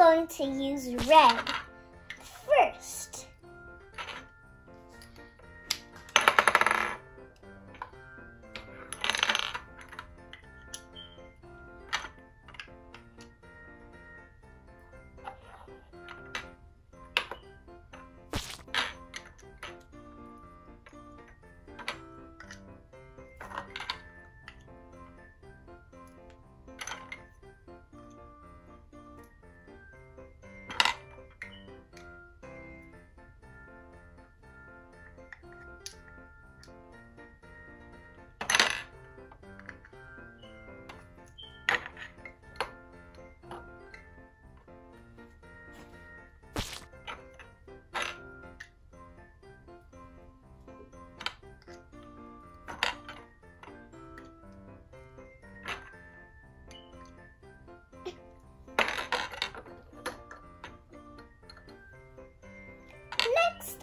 I'm going to use red first.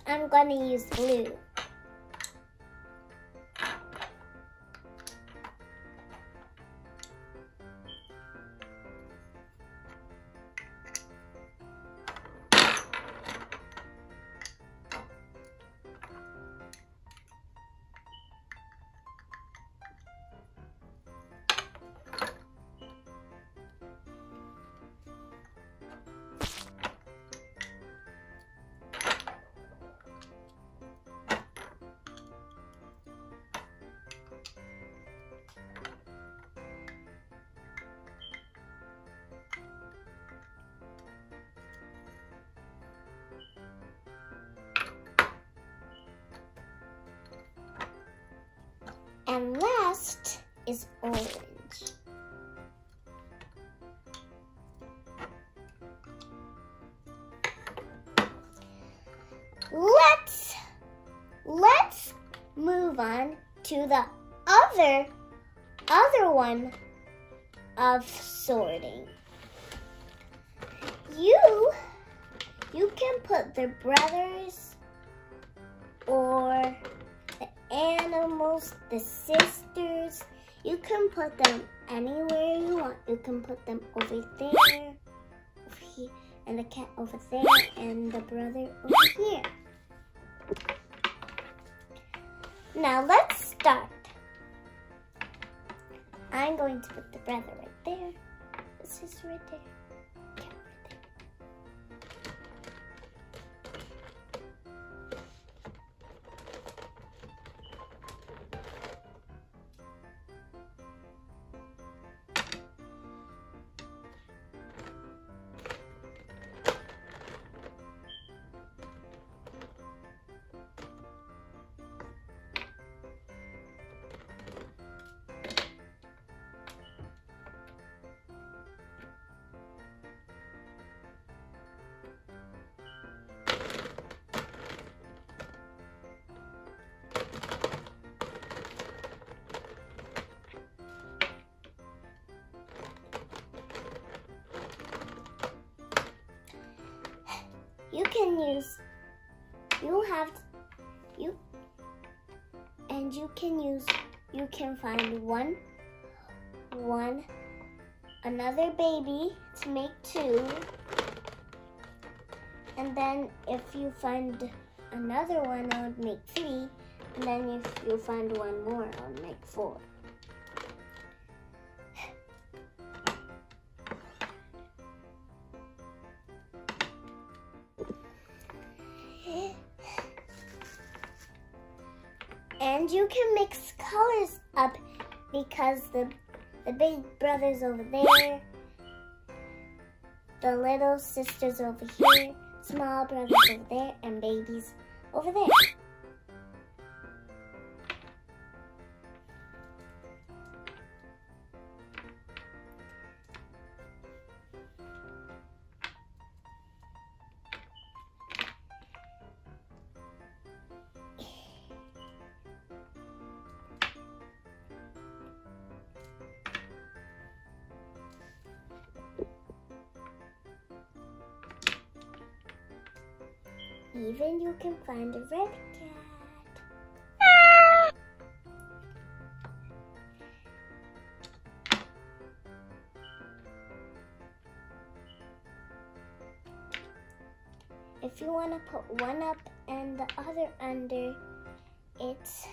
I'm to use blue. Is orange. Let's let's move on to the other other one of sorting. You you can put the brothers or the animals, the sisters. You can put them anywhere you want. You can put them over there, over here, and the cat over there, and the brother over here. Now let's start. I'm going to put the brother right there, the sister right there, You can use, you have, you, and you can use, you can find one, one, another baby to make two. And then if you find another one, I would make three. And then if you find one more, I would make four. And you can mix colors up because the the big brother's over there, the little sister's over here, small brother's over there, and baby's over there. Even you can find a red cat. if you want to put one up and the other under, it's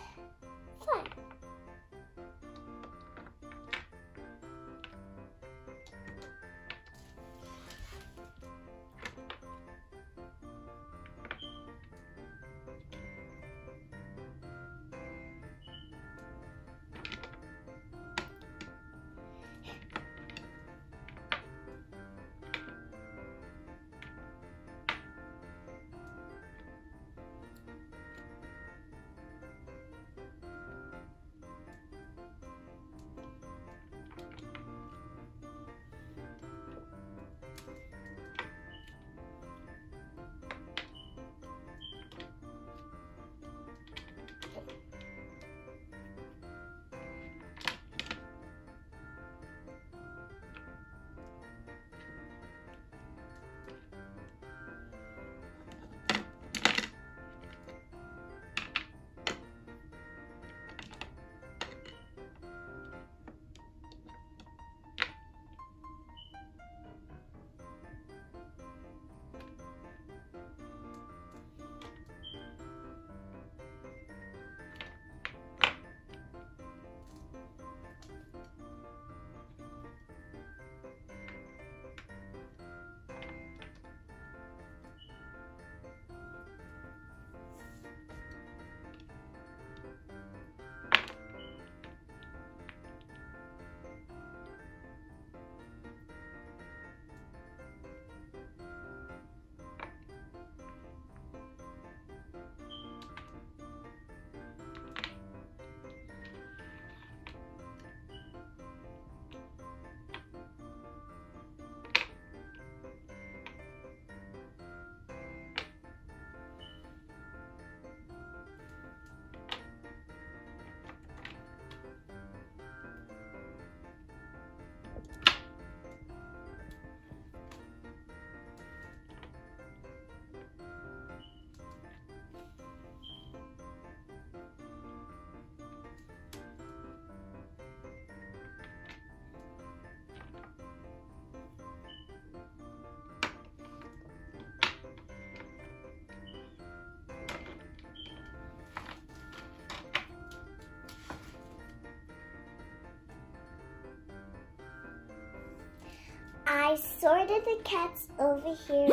I sorted the cats over here,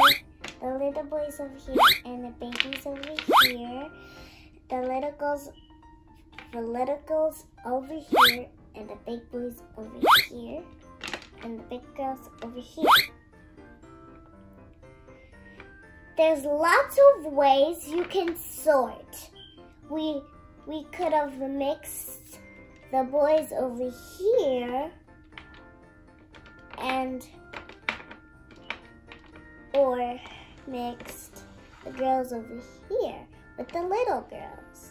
the little boys over here, and the babies over here. The little girls, the little girls over here, and the big boys over here, and the big girls over here. There's lots of ways you can sort. We we could have mixed the boys over here and or mixed the girls over here with the little girls.